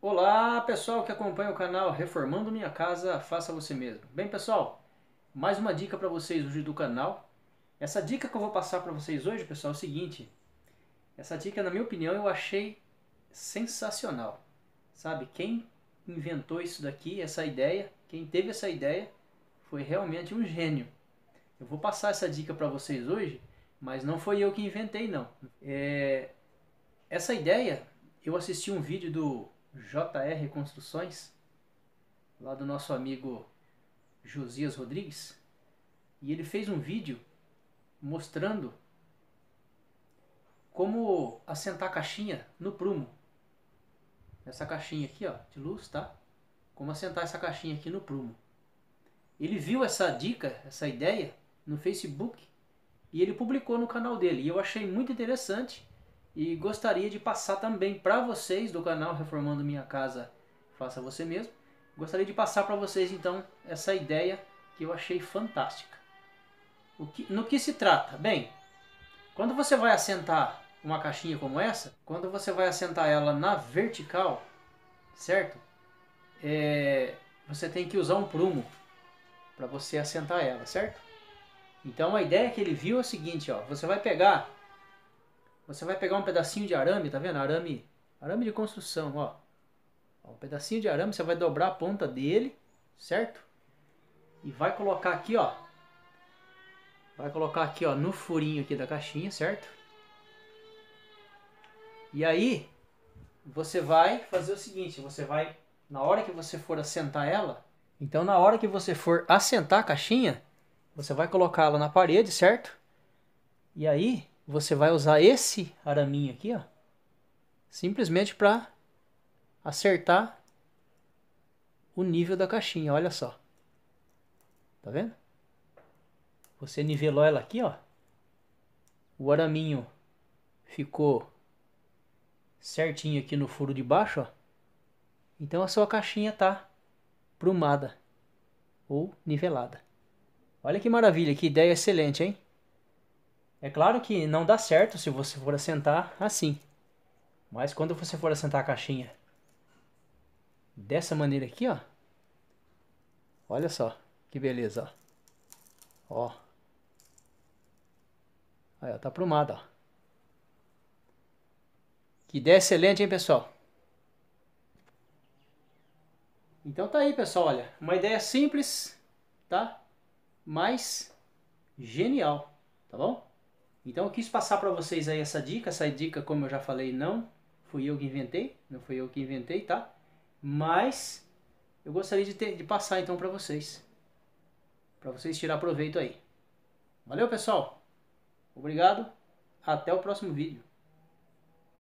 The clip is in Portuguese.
Olá pessoal que acompanha o canal Reformando Minha Casa, faça você mesmo. Bem pessoal, mais uma dica para vocês hoje do canal. Essa dica que eu vou passar para vocês hoje, pessoal, é o seguinte. Essa dica, na minha opinião, eu achei sensacional. Sabe, quem inventou isso daqui, essa ideia, quem teve essa ideia, foi realmente um gênio. Eu vou passar essa dica para vocês hoje, mas não foi eu que inventei não. É... Essa ideia, eu assisti um vídeo do JR Construções, lá do nosso amigo Josias Rodrigues, e ele fez um vídeo mostrando como assentar a caixinha no prumo. Essa caixinha aqui, ó, de luz, tá? Como assentar essa caixinha aqui no prumo. Ele viu essa dica, essa ideia no Facebook e ele publicou no canal dele. E eu achei muito interessante e gostaria de passar também para vocês do canal Reformando Minha Casa Faça Você Mesmo. Gostaria de passar para vocês então essa ideia que eu achei fantástica. Que, no que se trata? Bem, quando você vai assentar uma caixinha como essa, quando você vai assentar ela na vertical, certo? É, você tem que usar um prumo para você assentar ela, certo? Então a ideia que ele viu é o seguinte, ó, você vai pegar você vai pegar um pedacinho de arame, tá vendo? Arame, arame de construção, ó. Um pedacinho de arame, você vai dobrar a ponta dele, certo? E vai colocar aqui, ó. Vai colocar aqui, ó, no furinho aqui da caixinha, certo? E aí, você vai fazer o seguinte, você vai, na hora que você for assentar ela, então na hora que você for assentar a caixinha, você vai colocá-la na parede, certo? E aí, você vai usar esse araminho aqui, ó, simplesmente para acertar o nível da caixinha, olha só. Tá vendo? Você nivelou ela aqui, ó. O araminho ficou certinho aqui no furo de baixo, ó. Então a sua caixinha tá prumada ou nivelada. Olha que maravilha, que ideia excelente, hein? É claro que não dá certo se você for assentar assim. Mas quando você for assentar a caixinha dessa maneira aqui, ó. Olha só, que beleza, ó. Ó. Aí, ó, tá aprumada, ó. Que ideia excelente, hein, pessoal? Então tá aí, pessoal, olha. Uma ideia simples, tá? Mas genial, tá bom? Então eu quis passar para vocês aí essa dica. Essa dica, como eu já falei, não fui eu que inventei, não fui eu que inventei, tá? Mas eu gostaria de, ter, de passar então para vocês, para vocês tirar proveito aí. Valeu, pessoal. Obrigado. Até o próximo vídeo.